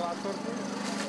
बात करते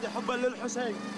رمادي حبا للحسين.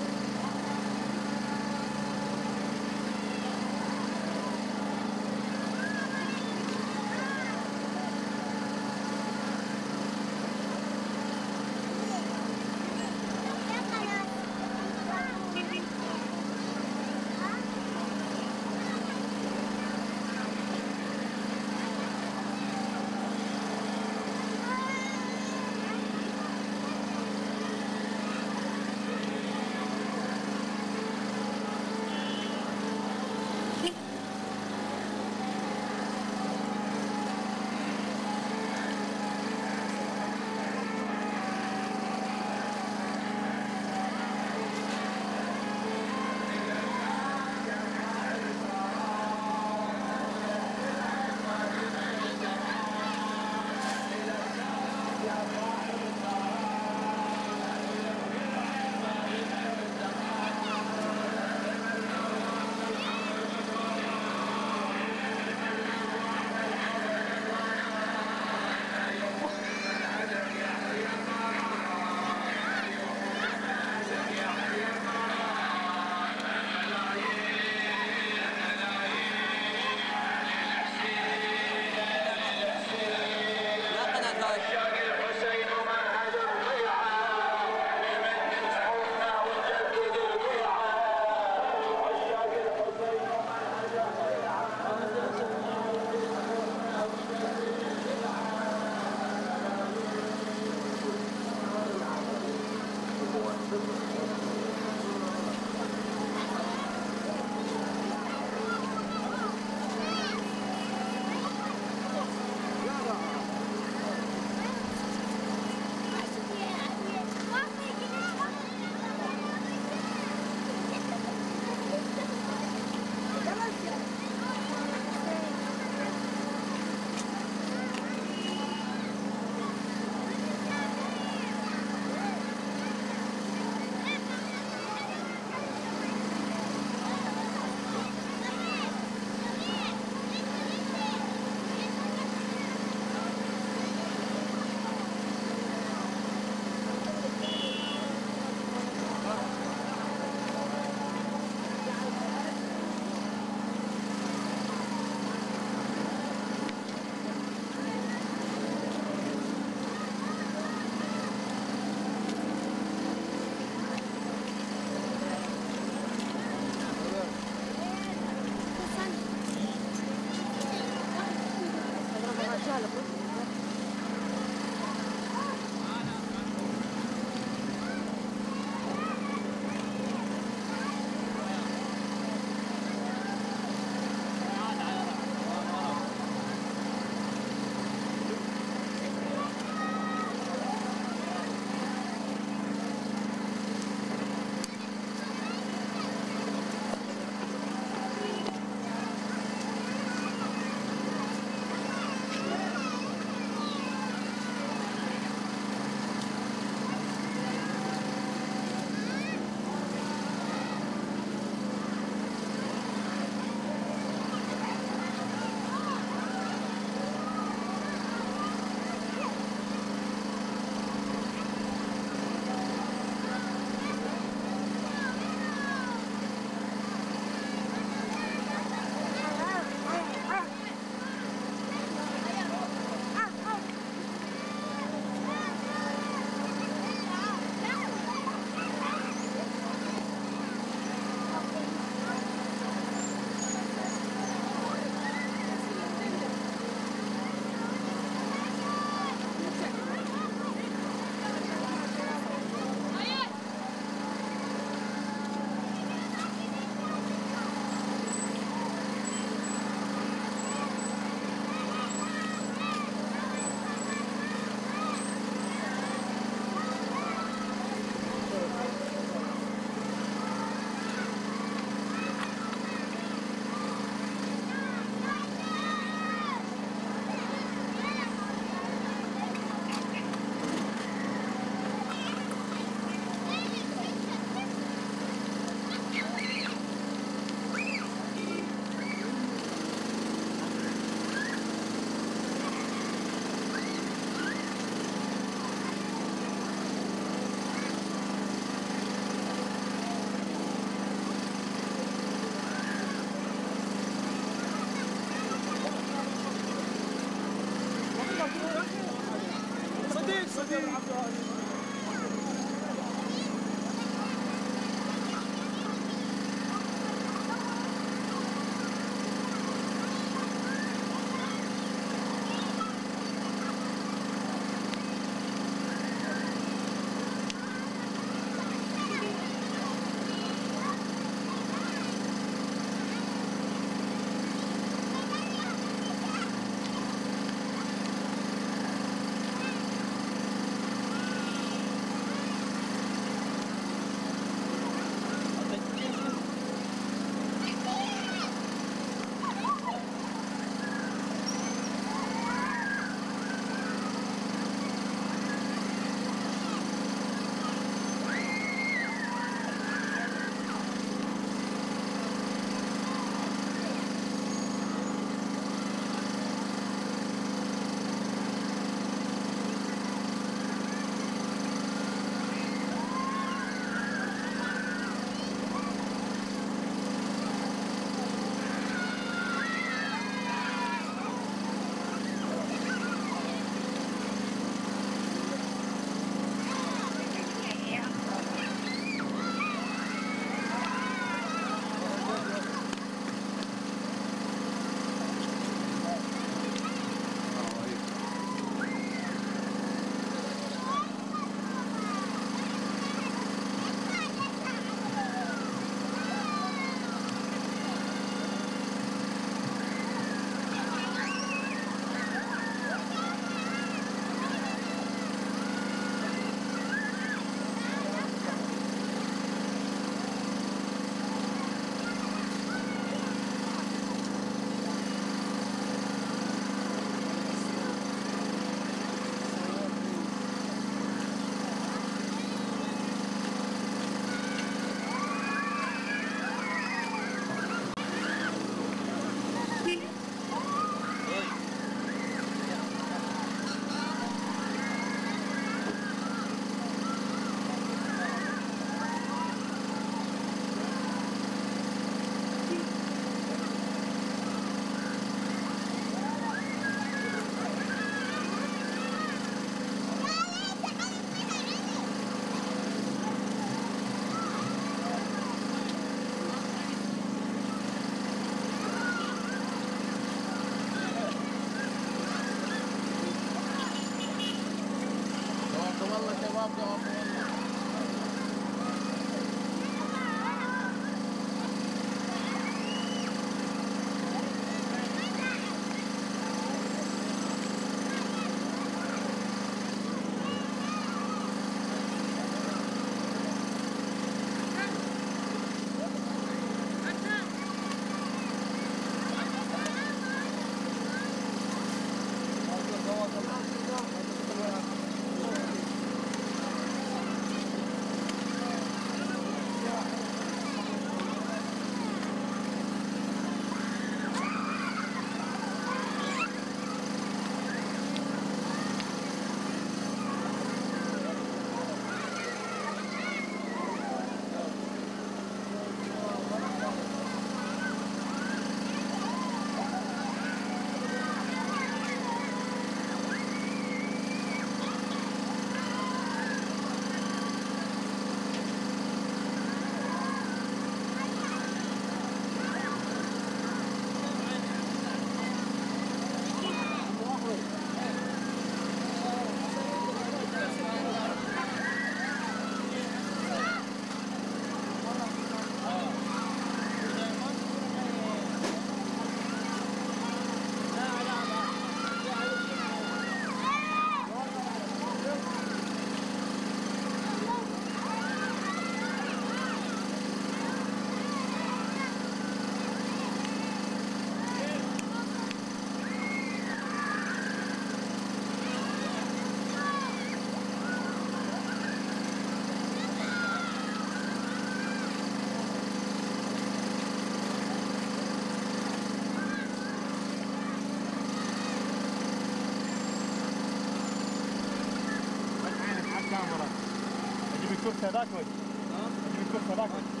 kadar koy. Tamam. 24 kadar koy.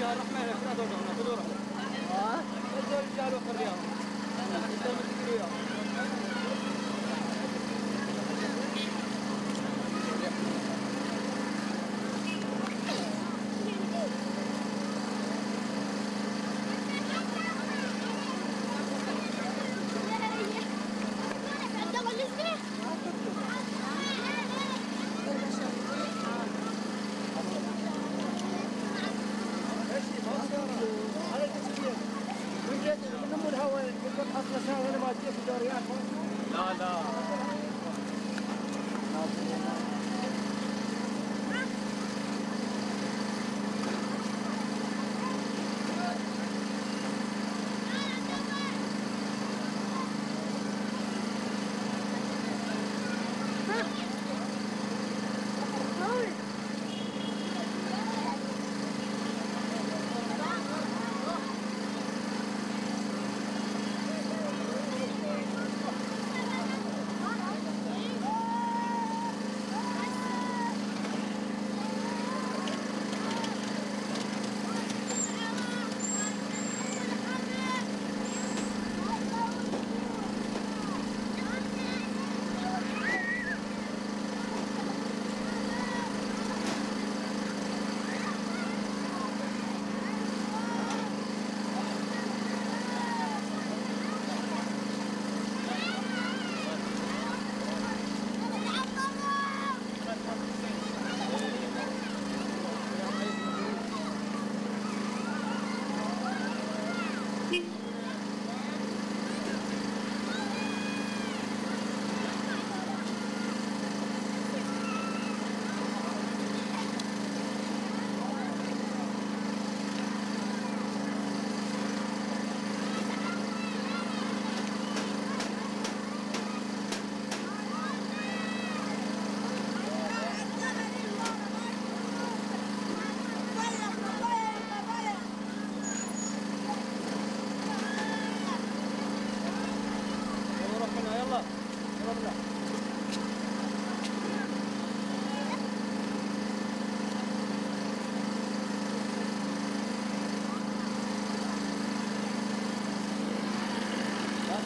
جارح ما يرفض هذا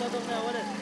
どめあわれ。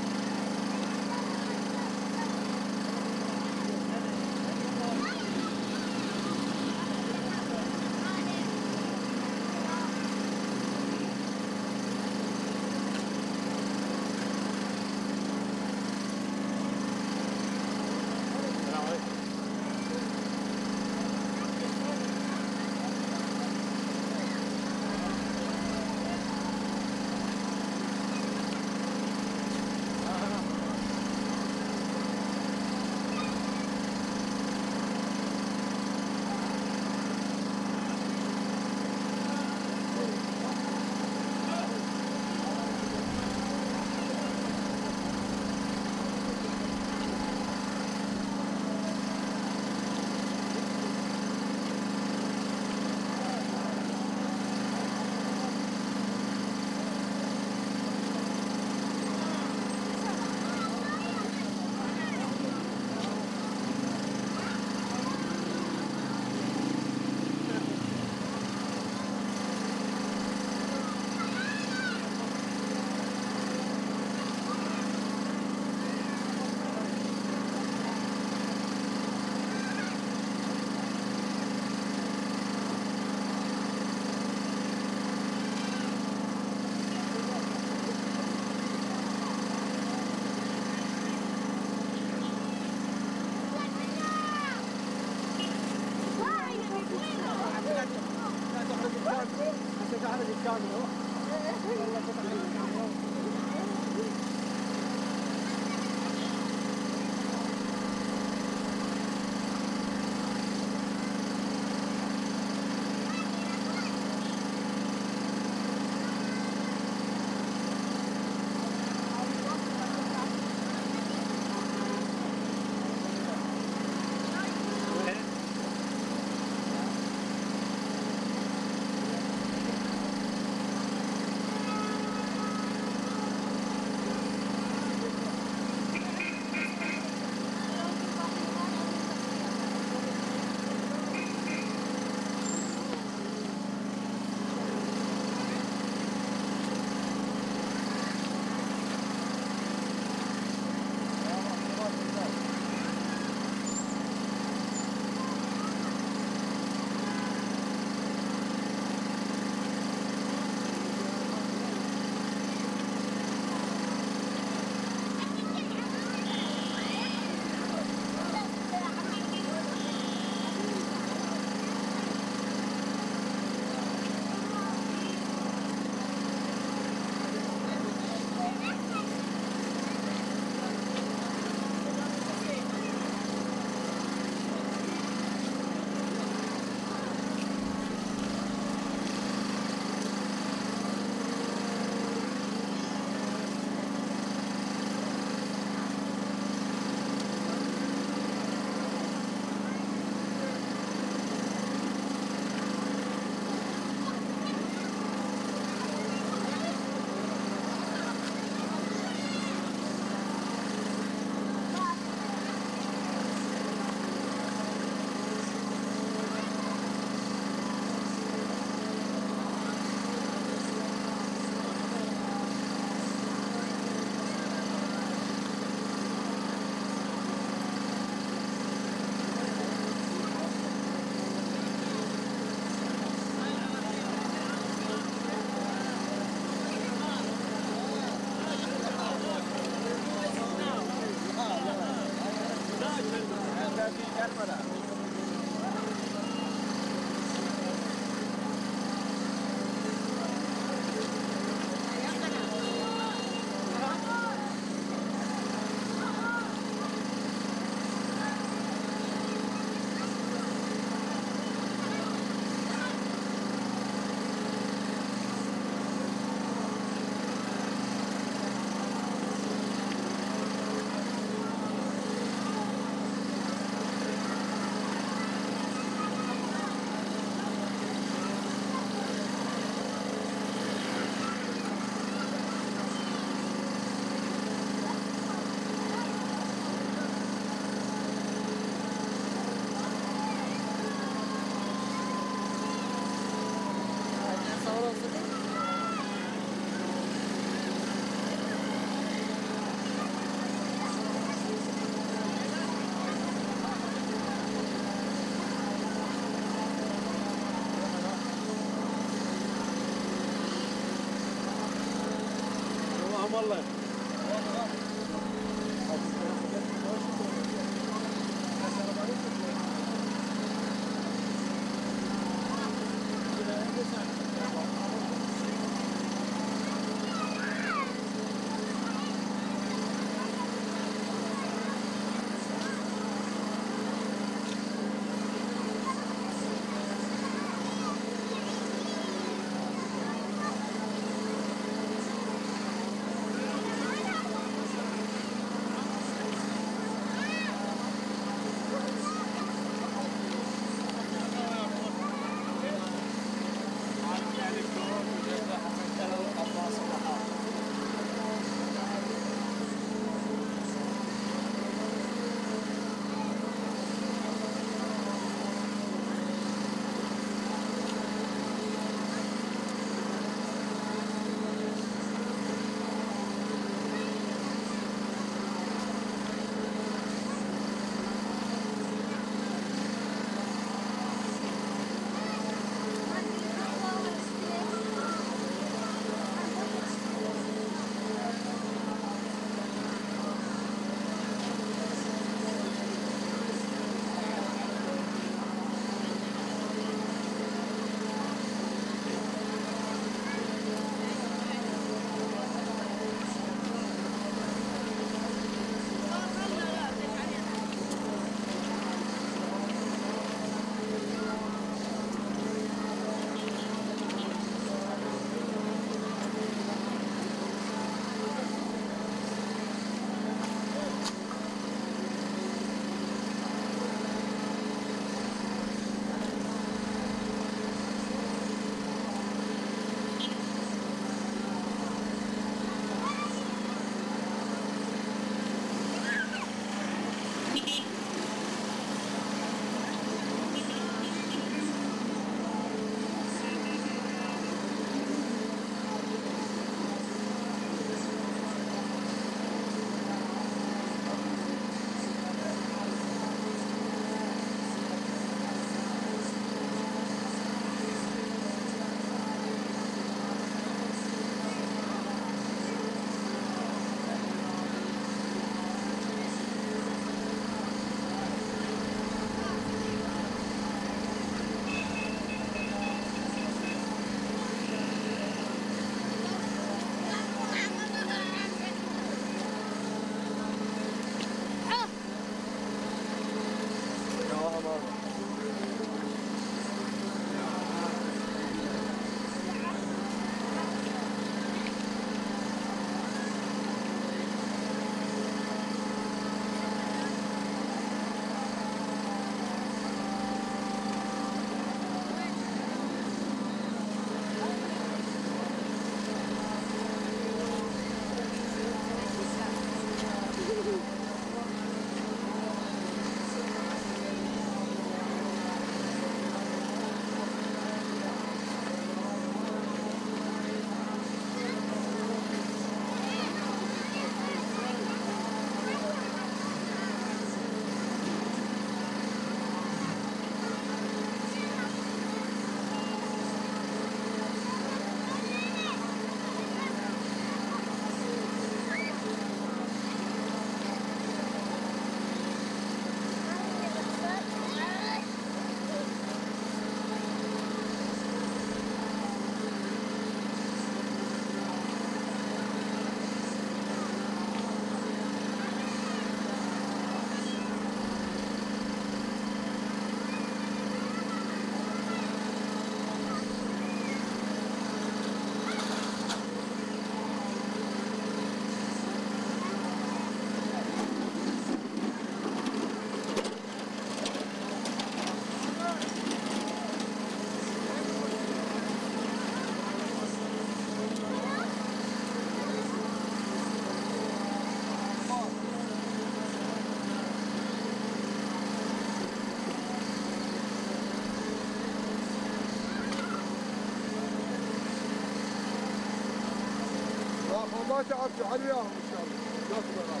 ما تعبتوا عليهم ان شاء الله. لا تبغى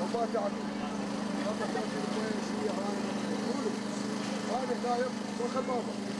وما تعبتوا لا تعبتوا شوية هذا قولوا هذا نايم